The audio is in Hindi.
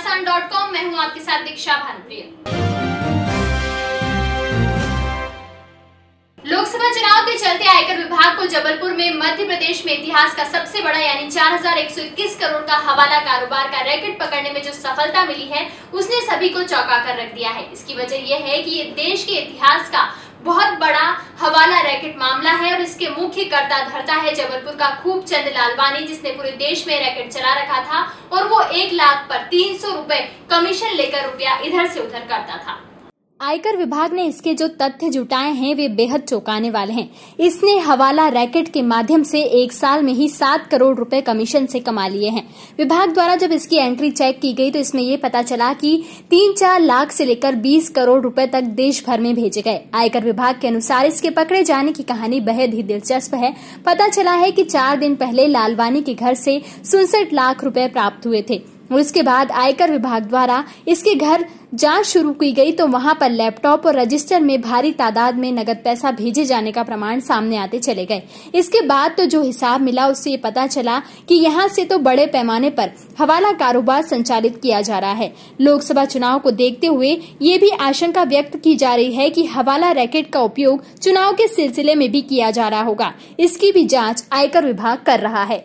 डॉट कॉम मैं हूँ आपके साथ दीक्षा भानुप्रिया। लोकसभा चुनाव के चलते आयकर विभाग को जबलपुर में मध्य प्रदेश में इतिहास का सबसे बड़ा यानी 4,121 करोड़ का हवाला कारोबार का रैकेट पकड़ने में जो सफलता मिली है उसने सभी को चौंका कर रख दिया है। इसकी वजह यह है कि ये देश के इतिहास का बहुत बड़ा हवाला रैकेट मामला है और इसके मुख्य कर्ता धरता है जबलपुर का खूब चंद लालवानी जिसने पूरे देश में रैकेट चला रखा था और वो एक लाख पर तीन सौ रुपए कमीशन लेकर रुपया इधर से उधर करता था। आयकर विभाग ने इसके जो तथ्य जुटाए हैं, वे बेहद चौंकाने वाले हैं। इसने हवाला रैकेट के माध्यम से एक साल में ही सात करोड़ रुपए कमीशन से कमा लिए हैं। विभाग द्वारा जब इसकी एंट्री चेक की गई तो इसमें ये पता चला कि तीन चार लाख से लेकर बीस करोड़ रुपए तक देश भर में भेजे गए। आयकर विभाग के अनुसार इसके पकड़े जाने की कहानी बेहद ही दिलचस्प है। पता चला है कि चार दिन पहले लालवानी के घर से सुनसठ लाख रुपये प्राप्त हुए थे। इसके बाद आयकर विभाग द्वारा इसके घर जाँच शुरू की गई तो वहाँ पर लैपटॉप और रजिस्टर में भारी तादाद में नगद पैसा भेजे जाने का प्रमाण सामने आते चले गए। इसके बाद तो जो हिसाब मिला उससे पता चला कि यहाँ से तो बड़े पैमाने पर हवाला कारोबार संचालित किया जा रहा है। लोकसभा चुनाव को देखते हुए ये भी आशंका व्यक्त की जा रही है कि हवाला रैकेट का उपयोग चुनाव के सिलसिले में भी किया जा रहा होगा। इसकी भी जाँच आयकर विभाग कर रहा है।